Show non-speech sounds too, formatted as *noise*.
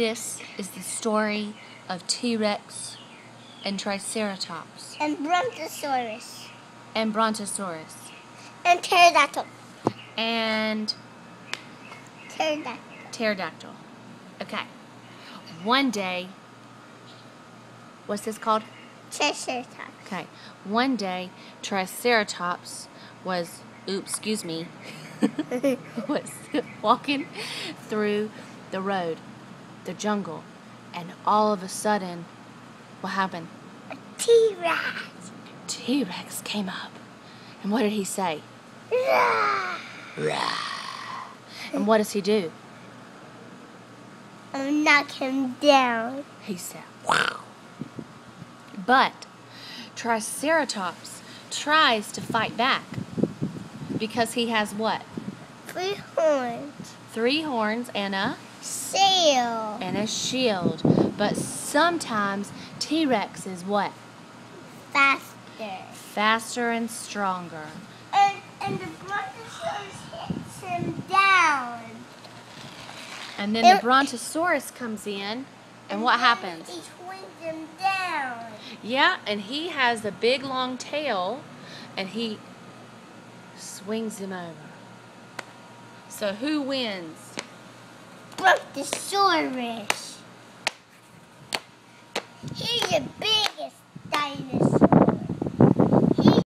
This is the story of T-Rex and Triceratops and Brontosaurus and Brontosaurus and pterodactyl. and Pterodactyl. pterodactyl. Okay. One day, what's this called? Triceratops. Okay. One day, Triceratops was, oops, excuse me, *laughs* was walking through the road, the jungle, and all of a sudden, what happened? A T-Rex. T Rex came up. And what did he say? And what does he do? I'll knock him down. He said, wow. But Triceratops tries to fight back because he has what? Three horns. Three horns and a Sail. and a shield. But sometimes T-Rex is what? Faster. Faster and stronger. And, and the Brontosaurus hits him down. And then the Brontosaurus comes in and what happens? He swings him down. Yeah, and he has a big long tail and he swings him over. So who wins? Brontosaurus. He's the biggest.